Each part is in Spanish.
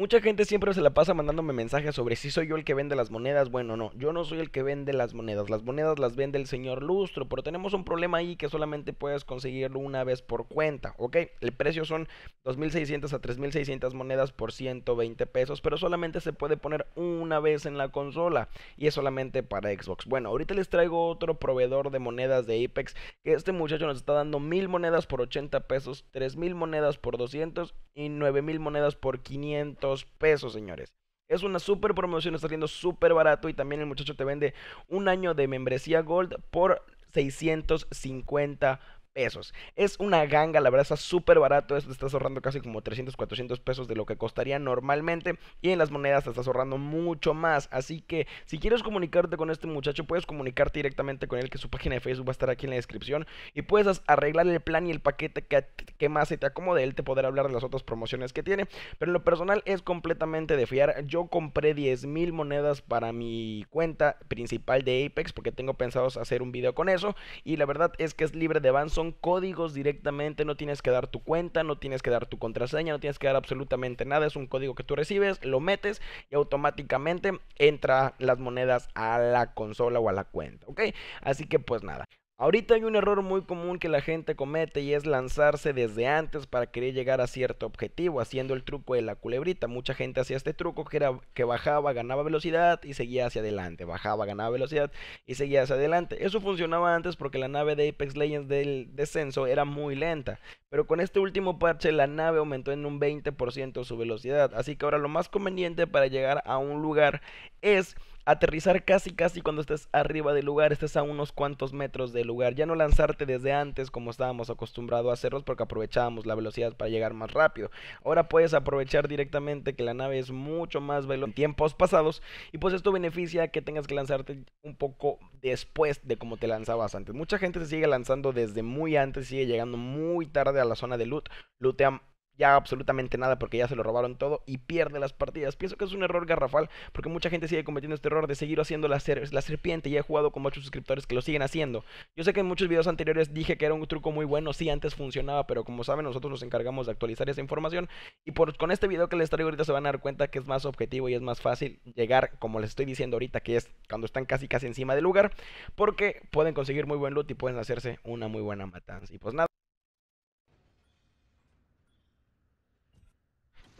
Mucha gente siempre se la pasa mandándome mensajes sobre si soy yo el que vende las monedas. Bueno, no, yo no soy el que vende las monedas. Las monedas las vende el señor Lustro, pero tenemos un problema ahí que solamente puedes conseguirlo una vez por cuenta, ¿ok? El precio son 2.600 a 3.600 monedas por 120 pesos, pero solamente se puede poner una vez en la consola y es solamente para Xbox. Bueno, ahorita les traigo otro proveedor de monedas de Apex que este muchacho nos está dando 1.000 monedas por 80 pesos, 3.000 monedas por 200 y 9.000 monedas por 500 pesos, señores. Es una super promoción, está saliendo súper barato y también el muchacho te vende un año de membresía Gold por 650 pesos. Es una ganga, la verdad está súper barato. Te estás ahorrando casi como 300, 400 pesos de lo que costaría normalmente. Y en las monedas te estás ahorrando mucho más. Así que si quieres comunicarte con este muchacho, puedes comunicarte directamente con él, que su página de Facebook va a estar aquí en la descripción. Y puedes arreglar el plan y el paquete que, más se te acomode. Él te podrá hablar de las otras promociones que tiene. Pero en lo personal es completamente de fiar. Yo compré 10 mil monedas para mi cuenta principal de Apex porque tengo pensado hacer un video con eso. Y la verdad es que es libre de avanzo son códigos directamente, no tienes que dar tu cuenta, no tienes que dar tu contraseña, no tienes que dar absolutamente nada, es un código que tú recibes, lo metes y automáticamente entra las monedas a la consola o a la cuenta, ¿ok? Así que pues nada. Ahorita hay un error muy común que la gente comete y es lanzarse desde antes para querer llegar a cierto objetivo, haciendo el truco de la culebrita. Mucha gente hacía este truco que era que bajaba, ganaba velocidad y seguía hacia adelante, bajaba, ganaba velocidad y seguía hacia adelante. Eso funcionaba antes porque la nave de Apex Legends del descenso era muy lenta, pero con este último parche la nave aumentó en un 20% su velocidad, así que ahora lo más conveniente para llegar a un lugar es aterrizar casi casi cuando estés arriba del lugar, estés a unos cuantos metros del lugar, ya no lanzarte desde antes como estábamos acostumbrados a hacerlos porque aprovechábamos la velocidad para llegar más rápido. Ahora puedes aprovechar directamente que la nave es mucho más veloz en tiempos pasados y pues esto beneficia que tengas que lanzarte un poco después de como te lanzabas antes. Mucha gente se sigue lanzando desde muy antes, sigue llegando muy tarde a la zona de loot, lootean ya absolutamente nada porque ya se lo robaron todo y pierde las partidas. Pienso que es un error garrafal porque mucha gente sigue cometiendo este error de seguir haciendo la, serpiente y he jugado con muchos suscriptores que lo siguen haciendo. Yo sé que en muchos videos anteriores dije que era un truco muy bueno, sí, antes funcionaba, pero como saben nosotros nos encargamos de actualizar esa información y por, con este video que les traigo ahorita se van a dar cuenta que es más objetivo y es más fácil llegar, como les estoy diciendo ahorita, que es cuando están casi casi encima del lugar, porque pueden conseguir muy buen loot y pueden hacerse una muy buena matanza. Y pues nada.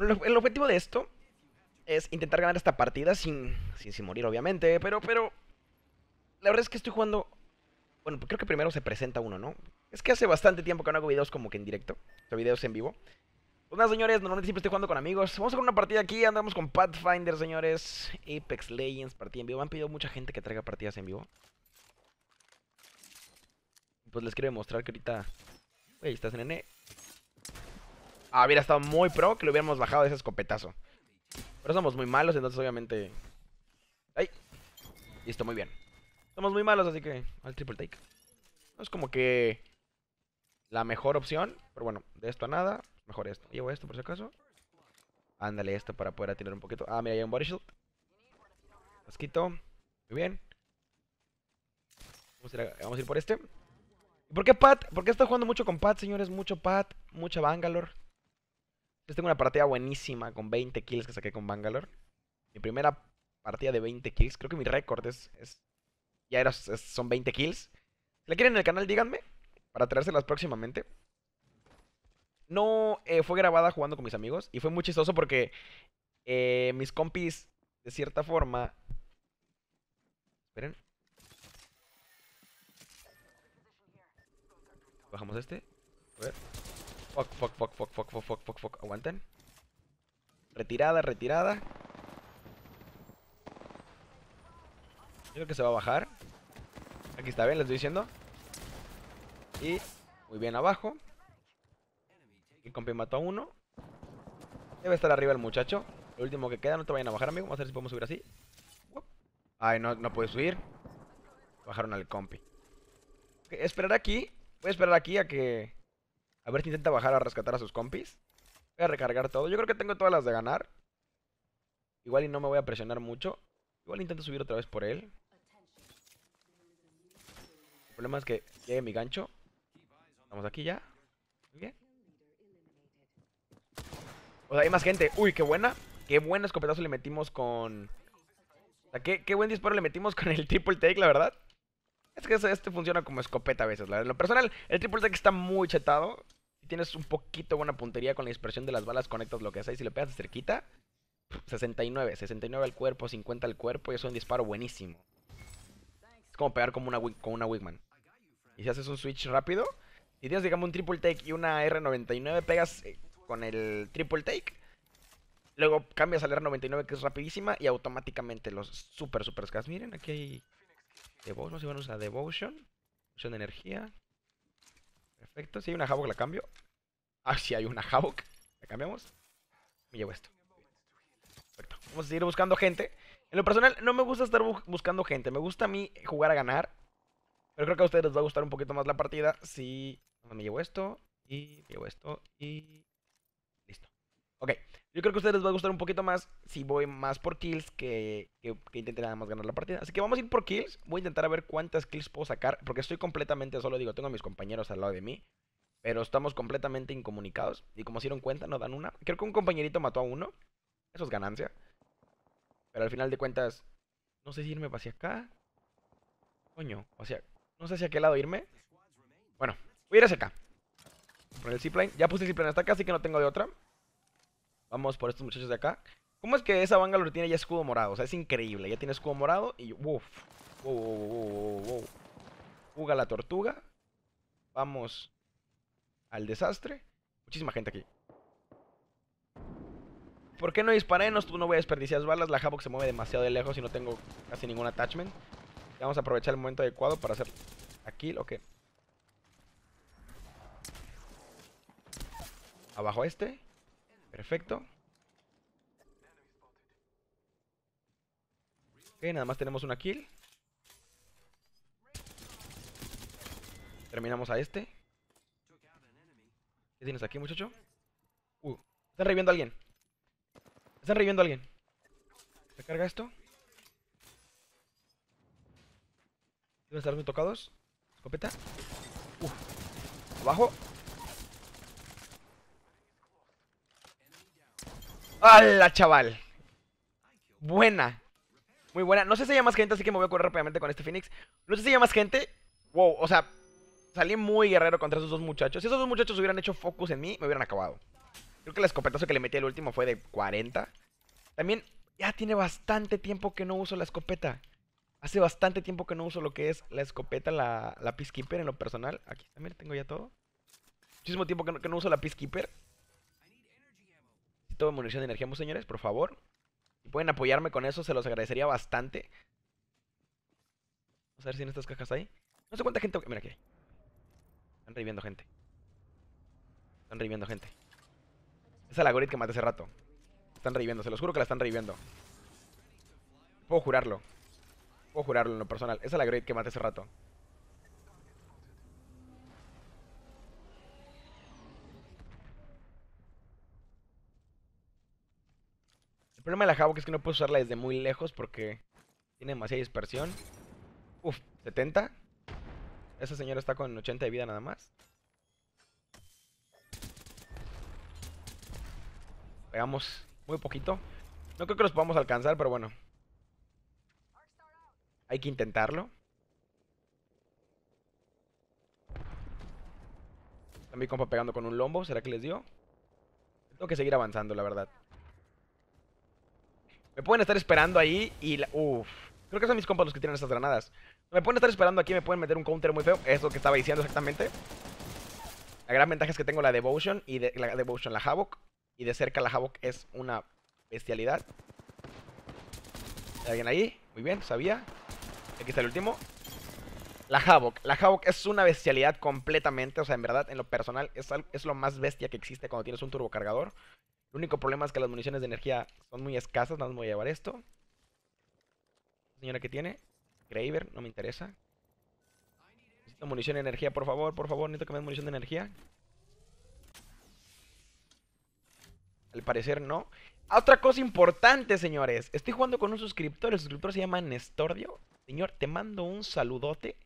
El objetivo de esto es intentar ganar esta partida sin, sin, morir, obviamente. Pero, pero. La verdad es que estoy jugando. Bueno, creo que primero se presenta uno, ¿no? Es que hace bastante tiempo que no hago videos como que en directo. O videos en vivo. Pues nada, señores, normalmente siempre estoy jugando con amigos. Vamos a jugar una partida aquí. Andamos con Pathfinder, señores. Apex Legends, partida en vivo. Me han pedido mucha gente que traiga partidas en vivo. Pues les quiero demostrar que ahorita. Ahí estás, nene. Ah, hubiera estado muy pro que lo hubiéramos bajado de ese escopetazo. Pero somos muy malos, entonces obviamente... ¡Ay! Listo, muy bien. Somos muy malos, así que al triple take. No es como que la mejor opción. Pero bueno, de esto a nada. Mejor esto. Llevo esto por si acaso. Ándale esto para poder atirar un poquito. Ah, mira, hay un body shield. Casquito. Muy bien. Vamos a, ir vamos a ir por este. ¿Por qué Pat? ¿Por qué está jugando mucho con Pat, señores? Mucho Pat, mucha Bangalore tengo una partida buenísima con 20 kills que saqué con Bangalore. Mi primera partida de 20 kills. Creo que mi récord es, ya era, son 20 kills. Si la quieren en el canal, díganme. Para traérselas próximamente. No eh, fue grabada jugando con mis amigos. Y fue muy chistoso porque eh, mis compis, de cierta forma... Esperen. Bajamos este. A ver. Fuck, fuck, fuck, fuck, fuck, fuck, fuck, fuck, fuck. Aguanten. Retirada, retirada. Yo creo que se va a bajar. Aquí está bien, les estoy diciendo. Y muy bien abajo. Y compi mató a uno. Debe estar arriba el muchacho. El último que queda, no te vayan a bajar, amigo. Vamos a ver si podemos subir así. Ay, no, no puedes subir. Bajaron al compi. esperar aquí. Voy a esperar aquí a que a ver si intenta bajar a rescatar a sus compis. Voy a recargar todo. Yo creo que tengo todas las de ganar. Igual y no me voy a presionar mucho. Igual intento subir otra vez por él. El problema es que llegue mi gancho. Estamos aquí ya. Muy bien. O sea, hay más gente. Uy, qué buena. qué buen escopetazo le metimos con... O sea, qué, qué buen disparo le metimos con el triple take, la verdad. Es que este funciona como escopeta a veces. En lo personal, el triple take está muy chetado. Si tienes un poquito buena puntería con la dispersión de las balas, conectas lo que sea. Y si le pegas de cerquita, 69. 69 al cuerpo, 50 al cuerpo. Y eso es un disparo buenísimo. Es como pegar una, con una Wigman. Y si haces un switch rápido, si tienes, digamos, un triple take y una R99, pegas eh, con el triple take. Luego cambias al R99 que es rapidísima y automáticamente los super super scas. Miren, aquí hay Devotion, si van a Devotion. Devotion de energía. Perfecto, si hay una Havok la cambio. Ah, si hay una Havok. La cambiamos. Me llevo esto. Perfecto. Vamos a seguir buscando gente. En lo personal, no me gusta estar buscando gente. Me gusta a mí jugar a ganar. Pero creo que a ustedes les va a gustar un poquito más la partida si me llevo esto y me llevo esto y listo. Ok, yo creo que a ustedes les va a gustar un poquito más si voy más por kills que, que, intente nada más ganar la partida. Así que vamos a ir por kills. Voy a intentar a ver cuántas kills puedo sacar. Porque estoy completamente solo. Digo, tengo a mis compañeros al lado de mí. Pero estamos completamente incomunicados. Y como se dieron cuenta, no dan una. Creo que un compañerito mató a uno. Eso es ganancia. Pero al final de cuentas, no sé si irme hacia acá. Coño, o sea, no sé hacia qué lado irme. Bueno, voy a ir hacia acá. Por el zipline. Ya puse el zipline hasta acá, así que no tengo de otra. Vamos por estos muchachos de acá. ¿Cómo es que esa Bangalore tiene ya escudo morado? O sea, es increíble. Ya tiene escudo morado y... Uf. Wow, wow, wow, Fuga la tortuga. Vamos al desastre. Muchísima gente aquí. ¿Por qué no disparé? No, voy a desperdiciar balas. La Havoc se mueve demasiado de lejos y no tengo casi ningún attachment. Vamos a aprovechar el momento adecuado para hacer aquí lo que... Abajo este. Perfecto. Ok, nada más tenemos una kill. Terminamos a este. ¿Qué tienes aquí, muchacho? Uh, están reviviendo a alguien. Están reviviendo a alguien. carga esto? ¿Deben estar muy tocados? Escopeta. Uh. Abajo. ¡Hala, chaval! Buena. Muy buena. No sé si hay más gente, así que me voy a correr rápidamente con este Phoenix. No sé si hay más gente. Wow, o sea, salí muy guerrero contra esos dos muchachos. Si esos dos muchachos hubieran hecho focus en mí, me hubieran acabado. Creo que el escopetazo que le metí al último fue de 40. También ya tiene bastante tiempo que no uso la escopeta. Hace bastante tiempo que no uso lo que es la escopeta, la, la Peacekeeper en lo personal. Aquí también tengo ya todo. Muchísimo tiempo que no, que no uso la Peacekeeper de munición de energía, señores, por favor. Pueden apoyarme con eso, se los agradecería bastante. Vamos a ver si en estas cajas hay. No sé cuánta gente... Mira aquí. Están reviviendo gente. Están reviviendo gente. Esa es la gorit que maté hace rato. Están reviviendo, se los juro que la están reviviendo. Puedo jurarlo. Puedo jurarlo en lo personal. Esa es la gorit que maté hace rato. El problema de la Havok es que no puedo usarla desde muy lejos porque tiene demasiada dispersión. Uf, 70. Esa señora está con 80 de vida nada más. Pegamos muy poquito. No creo que los podamos alcanzar, pero bueno. Hay que intentarlo. Está mi compa pegando con un lombo. ¿Será que les dio? Tengo que seguir avanzando, la verdad. Me pueden estar esperando ahí y... La... Uf. Creo que son mis compas los que tienen estas granadas. Me pueden estar esperando aquí, me pueden meter un counter muy feo. Es lo que estaba diciendo exactamente. La gran ventaja es que tengo la Devotion y la Devotion, la Havoc. Y de cerca la Havoc es una bestialidad. ¿Hay alguien ahí? Muy bien, sabía. Aquí está el último. La Havoc. La Havoc es una bestialidad completamente. O sea, en verdad, en lo personal, es, es lo más bestia que existe cuando tienes un turbocargador. El único problema es que las municiones de energía son muy escasas. Nada más voy a llevar esto. Señora que tiene. Graver, no me interesa. Necesito munición de energía, por favor, por favor. Necesito que me den munición de energía. Al parecer no. Otra cosa importante, señores. Estoy jugando con un suscriptor. El suscriptor se llama Nestordio. Señor, te mando un saludote.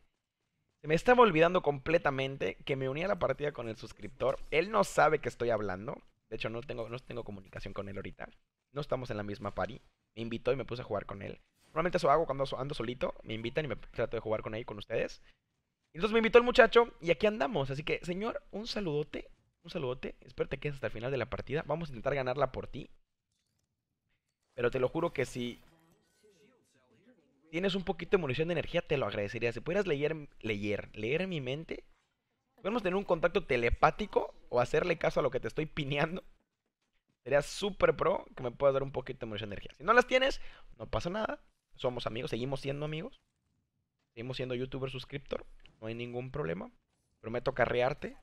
Se me estaba olvidando completamente que me uní a la partida con el suscriptor. Él no sabe que estoy hablando. De hecho, no tengo, no tengo comunicación con él ahorita. No estamos en la misma party. Me invitó y me puse a jugar con él. Normalmente eso hago cuando ando solito. Me invitan y me trato de jugar con él con ustedes. Entonces me invitó el muchacho y aquí andamos. Así que, señor, un saludote. Un saludote. Espero te quedes hasta el final de la partida. Vamos a intentar ganarla por ti. Pero te lo juro que si tienes un poquito de munición de energía, te lo agradecería. Si pudieras leer, leer, leer mi mente, podemos tener un contacto telepático o hacerle caso a lo que te estoy pineando. Sería súper pro que me puedas dar un poquito de de energía. Si no las tienes, no pasa nada. Somos amigos, seguimos siendo amigos. Seguimos siendo youtuber suscriptor. No hay ningún problema. Prometo carrearte.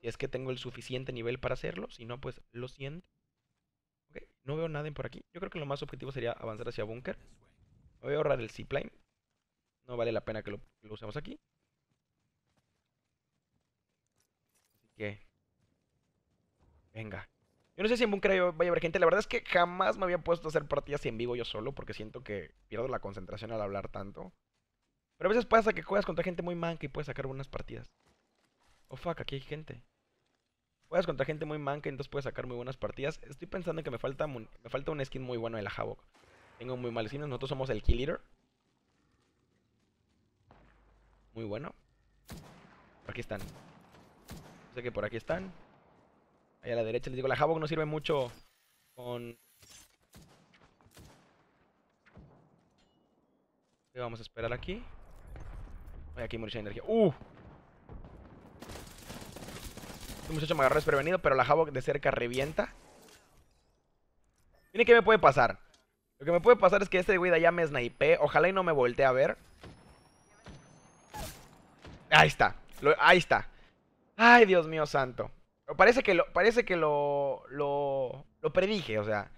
Si es que tengo el suficiente nivel para hacerlo. Si no, pues lo siento. no veo nada por aquí. Yo creo que lo más objetivo sería avanzar hacia búnker. Me voy a ahorrar el zipline. No vale la pena que lo, usemos aquí. Así Venga. Yo no sé si en búnker vaya a haber gente. La verdad es que jamás me había puesto a hacer partidas en vivo yo solo. Porque siento que pierdo la concentración al hablar tanto. Pero a veces pasa que juegas contra gente muy manca y puedes sacar buenas partidas. Oh fuck, aquí hay gente. Juegas contra gente muy manca y entonces puedes sacar muy buenas partidas. Estoy pensando en que me falta, me falta un skin muy bueno de la Havok. Tengo muy mal skin. Nosotros somos el Kill Eater. Muy bueno. Aquí están. Sé que por aquí están. Ahí a la derecha les digo, la Havok no sirve mucho con... Vamos a esperar aquí aquí hay mucha energía. ¡Uh! Este muchacho me agarró desprevenido, pero la Havok de cerca revienta. Miren qué me puede pasar. Lo que me puede pasar es que este güey de allá me snipe. Ojalá y no me voltee a ver. Ahí está. ahí está. Ay, Dios mío santo. Parece que lo, parece que lo, lo, lo predije, o sea.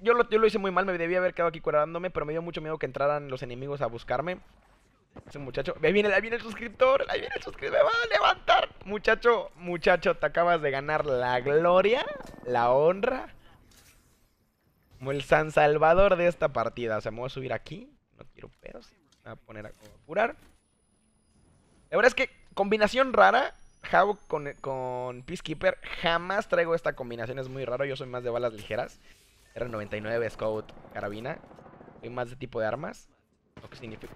yo, lo, yo lo hice muy mal, me debía haber quedado aquí curándome, pero me dio mucho miedo que entraran los enemigos a buscarme. Ese muchacho. Ahí viene, ahí viene el suscriptor. Ahí viene el suscriptor. Me va a levantar. Muchacho, muchacho, te acabas de ganar la gloria, la honra. Como el San Salvador de esta partida. O sea, me voy a subir aquí. No quiero pedos. Me voy a poner a curar. La verdad es que combinación rara. How con, con Peacekeeper. Jamás traigo esta combinación. Es muy raro. Yo soy más de balas ligeras. R99, Scout, carabina. Soy más de tipo de armas. ¿Lo que significa?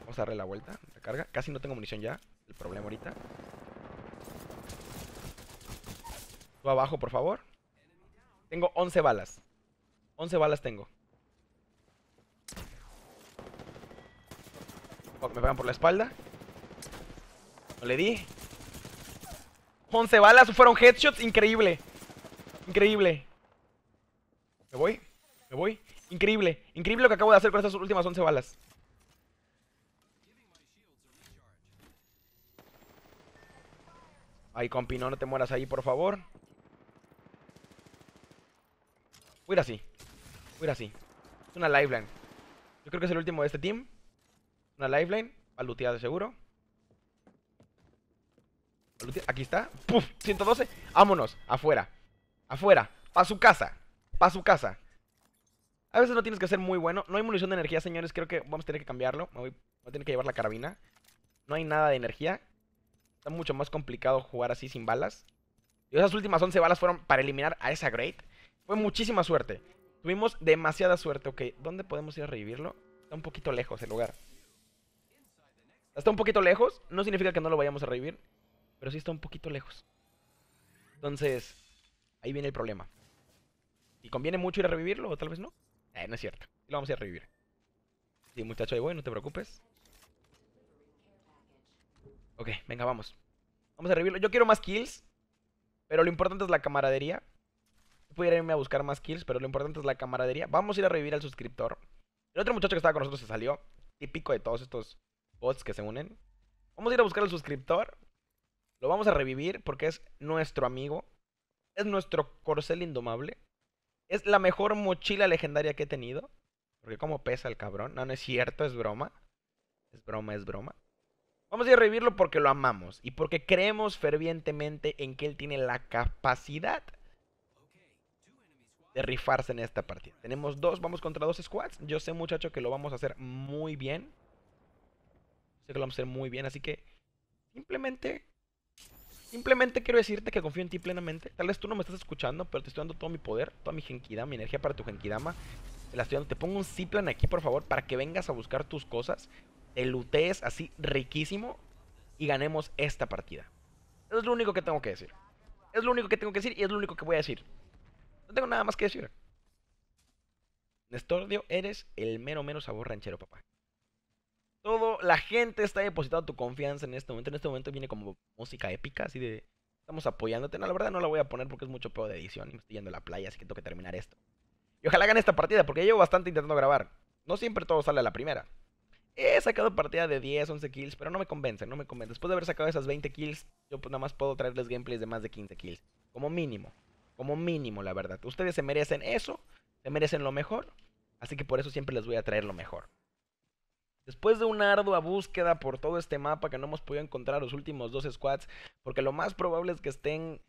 Vamos a darle la vuelta, la carga. Casi no tengo munición ya. El problema ahorita. Tú abajo, por favor. Tengo 11 balas. 11 balas tengo. Oh, me pegan por la espalda. No le di. 11 balas, fueron headshots. Increíble. Increíble. Me voy. Me voy. Increíble. Increíble lo que acabo de hacer con estas últimas 11 balas. Ay, compi, no, te mueras ahí, por favor. Voy así. Voy así. Es una lifeline. Yo creo que es el último de este team. Una lifeline. Va a de seguro. Aquí está. ¡Puf! 112. Vámonos. Afuera. Afuera. Pa' su casa. Pa' su casa. A veces no tienes que ser muy bueno. No hay munición de energía, señores. Creo que vamos a tener que cambiarlo. voy a tener que llevar la carabina. No hay nada de energía. Está mucho más complicado jugar así sin balas. Y esas últimas 11 balas fueron para eliminar a esa Great. Fue muchísima suerte. Tuvimos demasiada suerte. Ok, ¿dónde podemos ir a revivirlo? Está un poquito lejos el lugar. Está un poquito lejos. No significa que no lo vayamos a revivir. Pero sí está un poquito lejos. Entonces, ahí viene el problema. ¿Y conviene mucho ir a revivirlo o tal vez no? Eh, no es cierto. Lo vamos a ir a revivir. Sí, muchacho, ahí voy, no te preocupes. Ok, venga, vamos. Vamos a revivirlo. Yo quiero más kills. Pero lo importante es la camaradería. Pudiera irme a buscar más kills, pero lo importante es la camaradería. Vamos a ir a revivir al suscriptor. El otro muchacho que estaba con nosotros se salió. Típico de todos estos bots que se unen. Vamos a ir a buscar al suscriptor. Lo vamos a revivir porque es nuestro amigo. Es nuestro corcel indomable. Es la mejor mochila legendaria que he tenido. Porque como pesa el cabrón. No, no es cierto, es broma. Es broma, es broma. Vamos a ir a revivirlo porque lo amamos y porque creemos fervientemente en que él tiene la capacidad de rifarse en esta partida. Tenemos dos, vamos contra dos squads. Yo sé, muchacho, que lo vamos a hacer muy bien. Que lo vamos a hacer muy bien, así que simplemente Simplemente quiero decirte que confío en ti plenamente. Tal vez tú no me estás escuchando, pero te estoy dando todo mi poder, toda mi genkidama, mi energía para tu genkidama. Te la estoy dando. Te pongo un zipline aquí, por favor, para que vengas a buscar tus cosas, te lutees así riquísimo y ganemos esta partida. es lo único que tengo que decir. Es lo único que tengo que decir y es lo único que voy a decir. No tengo nada más que decir. Nestordio, eres el mero mero sabor ranchero, papá. Todo, la gente está depositando tu confianza en este momento. En este momento viene como música épica, así de... Estamos apoyándote. No, la verdad no la voy a poner porque es mucho peor de edición y me estoy yendo a la playa, así que tengo que terminar esto. Y ojalá gane esta partida porque llevo bastante intentando grabar. No siempre todo sale a la primera. He sacado partida de 10, 11 kills, pero no me convence, no me convence. Después de haber sacado esas 20 kills, yo pues nada más puedo traerles gameplays de más de 15 kills. Como mínimo. Como mínimo, la verdad. Ustedes se merecen eso, se merecen lo mejor. Así que por eso siempre les voy a traer lo mejor. Después de una ardua búsqueda por todo este mapa que no hemos podido encontrar los últimos dos squads, porque lo más probable es que estén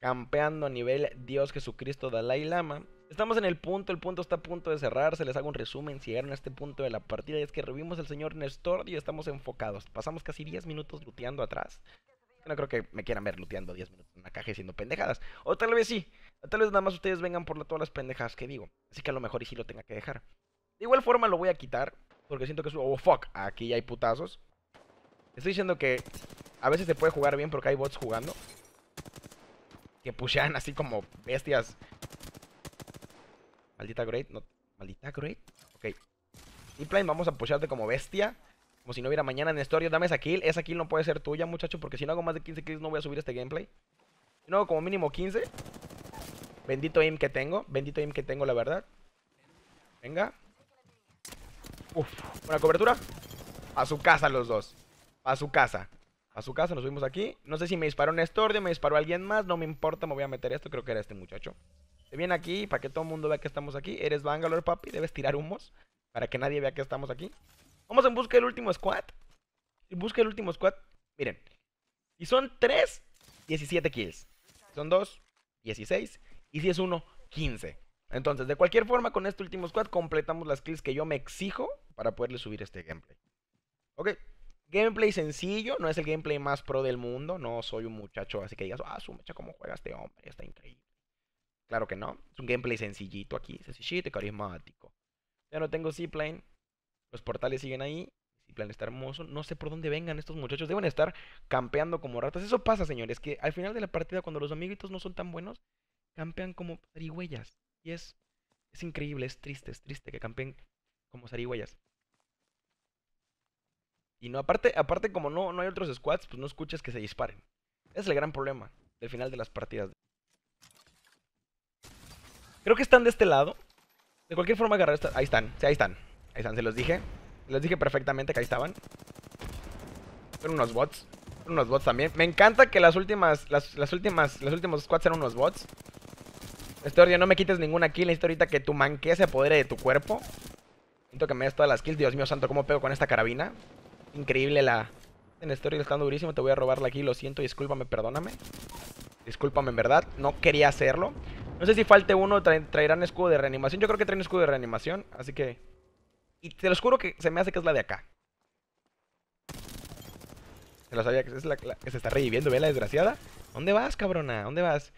campeando a nivel Dios Jesucristo Dalai Lama. Estamos en el punto, el punto está a punto de cerrarse, les hago un resumen si llegaron a este punto de la partida y es que revimos al señor Nestor y estamos enfocados. Pasamos casi 10 minutos luteando atrás. No creo que me quieran ver luteando 10 minutos en una caja haciendo pendejadas. O tal vez sí. O tal vez nada más ustedes vengan por todas las pendejadas que digo. Así que a lo mejor y sí lo tenga que dejar. De igual forma lo voy a quitar. Porque siento que es... Oh, fuck. Aquí hay putazos. Estoy diciendo que a veces se puede jugar bien porque hay bots jugando. Que pushean así como bestias. Maldita Great. Maldita Great. Ok. Deepline, vamos a pusharte como bestia. Como si no hubiera mañana en Nestorio. Dame esa kill. Esa kill no puede ser tuya, muchacho. Porque si no hago más de 15 kills no voy a subir este gameplay. Si no hago como mínimo 15. Bendito aim que tengo. Bendito aim que tengo, la verdad. Venga. Uf, buena cobertura. A su casa los dos. A su casa. A su casa, nos subimos aquí. No sé si me disparó Nestor, me disparó alguien más. No me importa, me voy a meter esto. Creo que era este muchacho. Se viene aquí para que todo el mundo vea que estamos aquí. Eres Bangalore, papi. Debes tirar humos para que nadie vea que estamos aquí. Vamos en busca del último squad. En busca del último squad. Miren. Y son 3, 17 kills. Son 2, 16. Y si es 1, 15. Entonces, de cualquier forma, con este último squad completamos las kills que yo me exijo para poderle subir este gameplay. Ok, gameplay sencillo, no es el gameplay más pro del mundo, no soy un muchacho así que digas, ah, su mecha, cómo juega este hombre, está increíble. Claro que no, es un gameplay sencillito aquí, sencillito y carismático. Ya no tengo Seaplane, los portales siguen ahí, Seaplane está hermoso, no sé por dónde vengan estos muchachos, deben estar campeando como ratas. Eso pasa, señores, que al final de la partida, cuando los amiguitos no son tan buenos, campean como zarigüeyas. Y es, es increíble, es triste, es triste que campen como zarigüeyas. Y no, aparte, aparte como no, no hay otros squads, pues no escuches que se disparen. Es el gran problema del final de las partidas. Creo que están de este lado. De cualquier forma agarrar esta... Ahí están, sí, ahí están. Ahí están, se los dije. Les dije perfectamente que ahí estaban. Son unos bots. Son unos bots también. Me encanta que las últimas, las, las últimas, los últimos squads eran unos bots. Estoy no me quites ninguna kill. Necesito ahorita que tu manque se apodere de tu cuerpo. Necesito que me des todas las kills. Dios mío santo, ¿cómo pego con esta carabina? Increíble la... En Story está durísimo. Te voy a robar la kill. Lo siento. Discúlpame, perdóname. Discúlpame, en verdad. No quería hacerlo. No sé si falte uno. traerán escudo de reanimación. Yo creo que traen escudo de reanimación. Así que... Y te lo juro que se me hace que es la de acá. Se lo sabía que es la que se está reviviendo. ¿Ve la desgraciada? ¿Dónde vas, cabrona? ¿Dónde vas?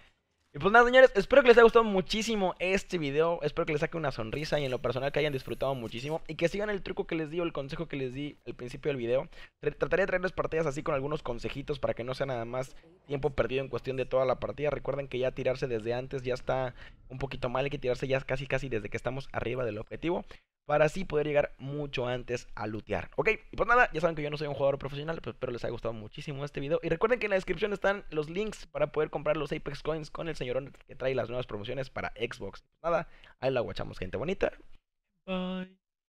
Y pues nada, señores, espero que les haya gustado muchísimo este video. Espero que les saque una sonrisa y en lo personal que hayan disfrutado muchísimo. Y que sigan el truco que les di o el consejo que les di al principio del video. Trataré de traerles partidas así con algunos consejitos para que no sea nada más tiempo perdido en cuestión de toda la partida. Recuerden que ya tirarse desde antes ya está un poquito mal. Hay que tirarse ya casi casi desde que estamos arriba del objetivo para así poder llegar mucho antes a lootear. Ok, y pues nada, ya saben que yo no soy un jugador profesional, pero espero les haya gustado muchísimo este video. Y recuerden que en la descripción están los links para poder comprar los Apex Coins con el señor que trae las nuevas promociones para Xbox. Nada, ahí la guachamos, gente bonita. Bye.